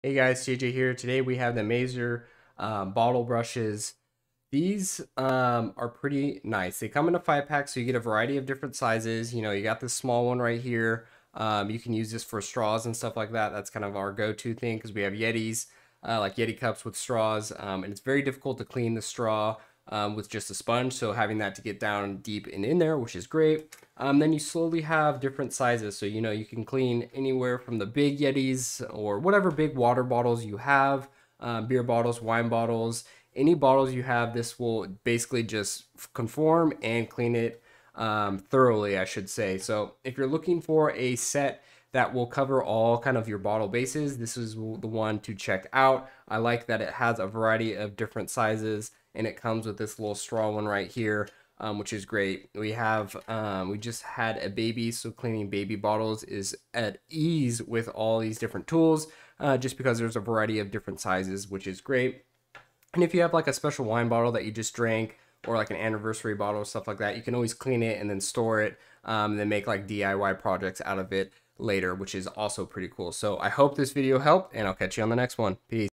Hey guys, Seajay here. Today we have the Amazer um, bottle brushes. These um, are pretty nice. They come in a five pack, so you get a variety of different sizes. You know, you got this small one right here. Um, you can use this for straws and stuff like that. That's kind of our go-to thing because we have Yetis, uh, like Yeti cups with straws, um, and it's very difficult to clean the straw um, with just a sponge. So having that to get down deep and in there, which is great. Um, then you slowly have different sizes. So, you know, you can clean anywhere from the big Yetis or whatever big water bottles you have, uh, beer bottles, wine bottles, any bottles you have, this will basically just conform and clean it um, thoroughly, I should say. So if you're looking for a set that will cover all kind of your bottle bases, this is the one to check out. I like that it has a variety of different sizes and it comes with this little straw one right here. Um, which is great. We have, um, we just had a baby, so cleaning baby bottles is at ease with all these different tools, uh, just because there's a variety of different sizes, which is great. And if you have like a special wine bottle that you just drank, or like an anniversary bottle, stuff like that, you can always clean it and then store it, um, and then make like DIY projects out of it later, which is also pretty cool. So I hope this video helped, and I'll catch you on the next one. Peace.